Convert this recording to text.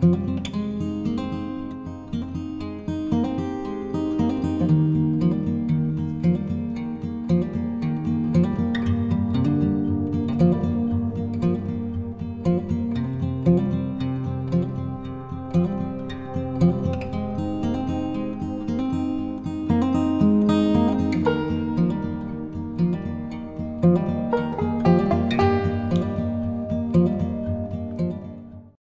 Música